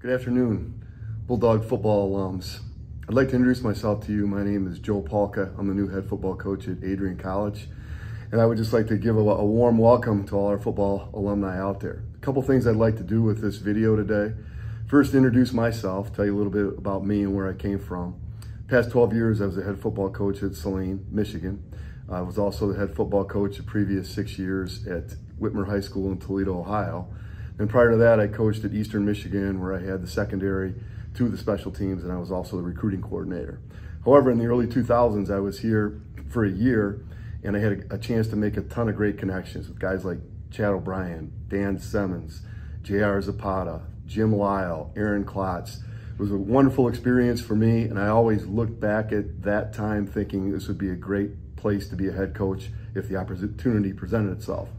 Good afternoon, Bulldog football alums. I'd like to introduce myself to you. My name is Joe Palka. I'm the new head football coach at Adrian College. And I would just like to give a, a warm welcome to all our football alumni out there. A couple things I'd like to do with this video today. First, introduce myself, tell you a little bit about me and where I came from. Past 12 years, I was the head football coach at Saline, Michigan. I was also the head football coach the previous six years at Whitmer High School in Toledo, Ohio. And prior to that, I coached at Eastern Michigan where I had the secondary, of the special teams, and I was also the recruiting coordinator. However, in the early 2000s, I was here for a year and I had a, a chance to make a ton of great connections with guys like Chad O'Brien, Dan Simmons, J.R. Zapata, Jim Lyle, Aaron Klotz. It was a wonderful experience for me, and I always look back at that time thinking this would be a great place to be a head coach if the opportunity presented itself.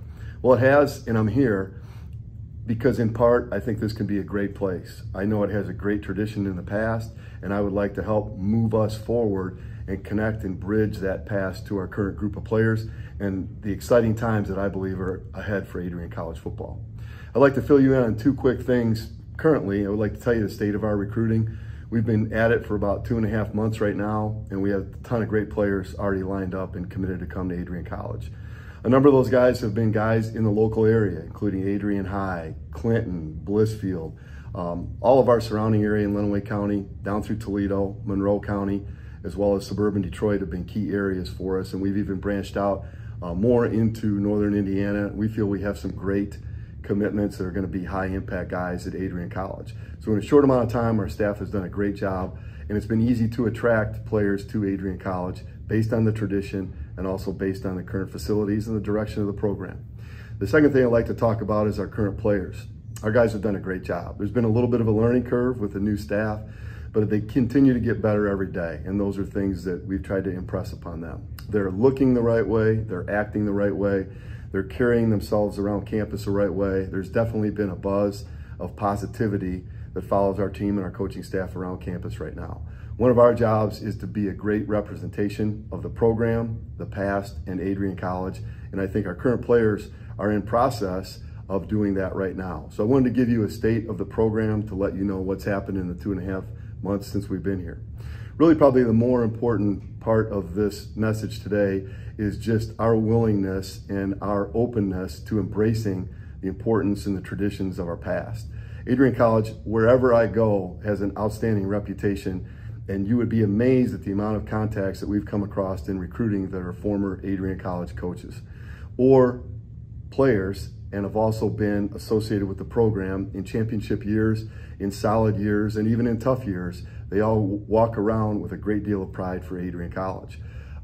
Well, it has, and I'm here because in part, I think this can be a great place. I know it has a great tradition in the past, and I would like to help move us forward and connect and bridge that past to our current group of players and the exciting times that I believe are ahead for Adrian College football. I'd like to fill you in on two quick things currently. I would like to tell you the state of our recruiting. We've been at it for about two and a half months right now, and we have a ton of great players already lined up and committed to come to Adrian College. A number of those guys have been guys in the local area, including Adrian High, Clinton, Blissfield, um, all of our surrounding area in Lenawee County, down through Toledo, Monroe County, as well as suburban Detroit have been key areas for us. And we've even branched out uh, more into northern Indiana. We feel we have some great commitments that are going to be high impact guys at Adrian College. So in a short amount of time, our staff has done a great job and it's been easy to attract players to Adrian College based on the tradition and also based on the current facilities and the direction of the program. The second thing I'd like to talk about is our current players. Our guys have done a great job. There's been a little bit of a learning curve with the new staff, but they continue to get better every day. And those are things that we've tried to impress upon them. They're looking the right way, they're acting the right way, they're carrying themselves around campus the right way. There's definitely been a buzz of positivity that follows our team and our coaching staff around campus right now. One of our jobs is to be a great representation of the program, the past, and Adrian College. And I think our current players are in process of doing that right now. So I wanted to give you a state of the program to let you know what's happened in the two and a half months since we've been here. Really probably the more important part of this message today is just our willingness and our openness to embracing the importance and the traditions of our past. Adrian College, wherever I go, has an outstanding reputation and you would be amazed at the amount of contacts that we've come across in recruiting that are former Adrian College coaches or players and have also been associated with the program in championship years, in solid years, and even in tough years. They all walk around with a great deal of pride for Adrian College.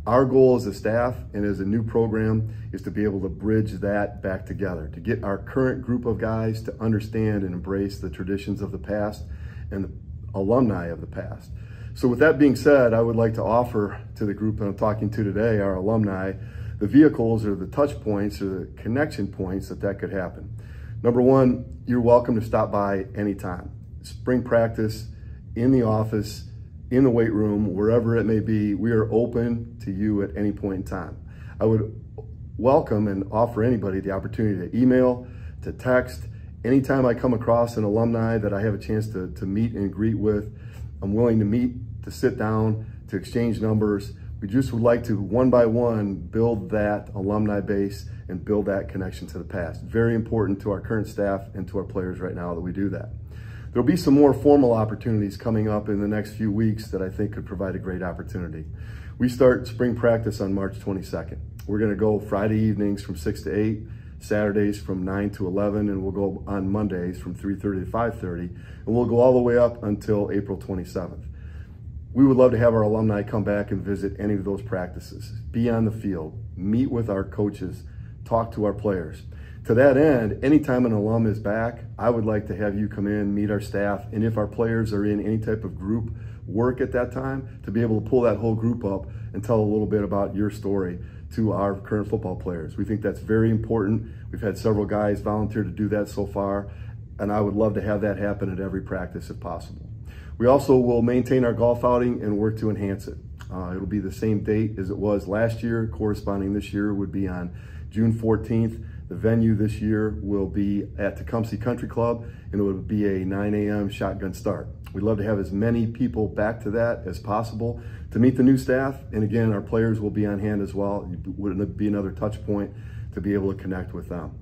Our goal as a staff and as a new program is to be able to bridge that back together, to get our current group of guys to understand and embrace the traditions of the past and the alumni of the past. So with that being said, I would like to offer to the group that I'm talking to today, our alumni, the vehicles or the touch points or the connection points that that could happen. Number one, you're welcome to stop by anytime. Spring practice, in the office, in the weight room, wherever it may be, we are open to you at any point in time. I would welcome and offer anybody the opportunity to email, to text. Anytime I come across an alumni that I have a chance to, to meet and greet with, I'm willing to meet to sit down, to exchange numbers. We just would like to, one by one, build that alumni base and build that connection to the past. Very important to our current staff and to our players right now that we do that. There'll be some more formal opportunities coming up in the next few weeks that I think could provide a great opportunity. We start spring practice on March 22nd. We're gonna go Friday evenings from six to eight, Saturdays from 9 to 11, and we'll go on Mondays from 3.30 to 5.30, and we'll go all the way up until April 27th. We would love to have our alumni come back and visit any of those practices, be on the field, meet with our coaches, talk to our players. To that end, anytime an alum is back, I would like to have you come in, meet our staff, and if our players are in any type of group work at that time, to be able to pull that whole group up and tell a little bit about your story to our current football players. We think that's very important. We've had several guys volunteer to do that so far, and I would love to have that happen at every practice if possible. We also will maintain our golf outing and work to enhance it. Uh, it'll be the same date as it was last year. Corresponding this year would be on June 14th. The venue this year will be at Tecumseh Country Club and it will be a 9 a.m. shotgun start. We'd love to have as many people back to that as possible to meet the new staff. And again, our players will be on hand as well. It would be another touch point to be able to connect with them.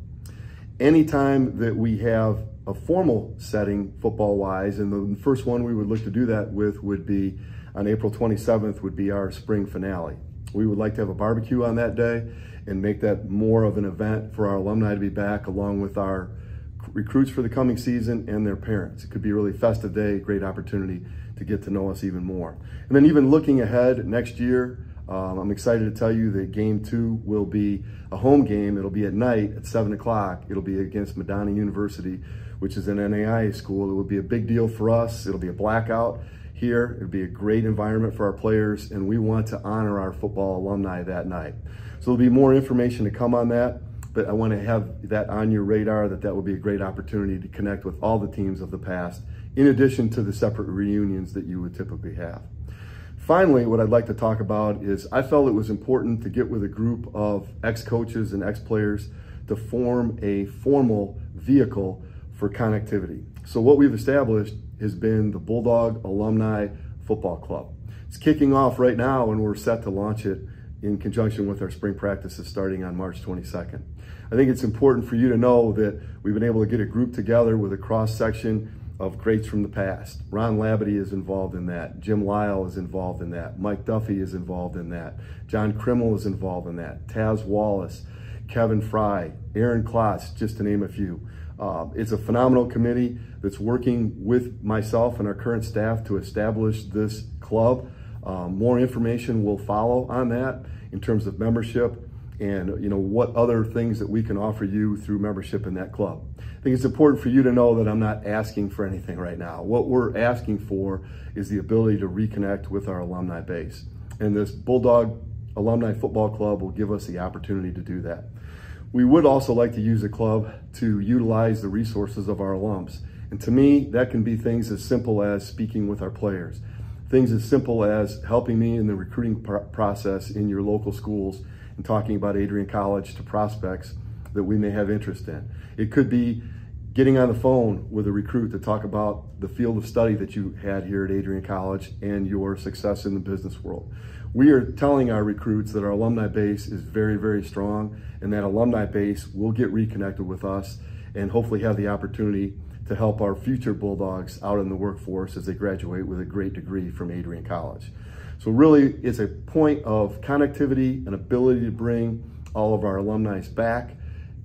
Anytime that we have a formal setting football wise, and the first one we would look to do that with would be on April 27th would be our spring finale. We would like to have a barbecue on that day and make that more of an event for our alumni to be back along with our recruits for the coming season and their parents. It could be a really festive day, great opportunity to get to know us even more. And then even looking ahead next year, um, I'm excited to tell you that game two will be a home game. It'll be at night at seven o'clock. It'll be against Madonna University, which is an NAIA school. It will be a big deal for us. It'll be a blackout here. It'll be a great environment for our players, and we want to honor our football alumni that night. So there'll be more information to come on that, but I want to have that on your radar that that would be a great opportunity to connect with all the teams of the past, in addition to the separate reunions that you would typically have. Finally, what I'd like to talk about is I felt it was important to get with a group of ex-coaches and ex-players to form a formal vehicle for connectivity. So what we've established has been the Bulldog Alumni Football Club. It's kicking off right now and we're set to launch it in conjunction with our spring practices starting on March 22nd. I think it's important for you to know that we've been able to get a group together with a cross section of greats from the past. Ron Labadie is involved in that. Jim Lyle is involved in that. Mike Duffy is involved in that. John Krimmel is involved in that. Taz Wallace, Kevin Fry, Aaron Klotz, just to name a few. Uh, it's a phenomenal committee that's working with myself and our current staff to establish this club. Um, more information will follow on that in terms of membership and you know what other things that we can offer you through membership in that club. I think it's important for you to know that I'm not asking for anything right now. What we're asking for is the ability to reconnect with our alumni base. And this Bulldog Alumni Football Club will give us the opportunity to do that. We would also like to use a club to utilize the resources of our alums. And to me, that can be things as simple as speaking with our players, things as simple as helping me in the recruiting pr process in your local schools and talking about Adrian College to prospects that we may have interest in. It could be getting on the phone with a recruit to talk about the field of study that you had here at Adrian College and your success in the business world. We are telling our recruits that our alumni base is very, very strong and that alumni base will get reconnected with us and hopefully have the opportunity to help our future Bulldogs out in the workforce as they graduate with a great degree from Adrian College. So really, it's a point of connectivity, and ability to bring all of our alumni back,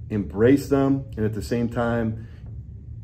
embrace them, and at the same time,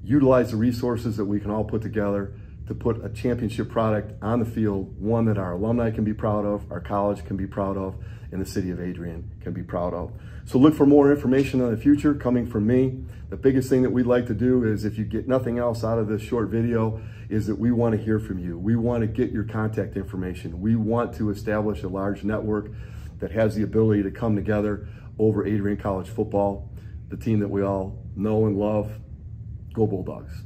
utilize the resources that we can all put together to put a championship product on the field, one that our alumni can be proud of, our college can be proud of, and the city of Adrian can be proud of. So look for more information on the future coming from me. The biggest thing that we'd like to do is if you get nothing else out of this short video is that we want to hear from you. We want to get your contact information. We want to establish a large network that has the ability to come together over Adrian College football, the team that we all know and love. Go Bulldogs.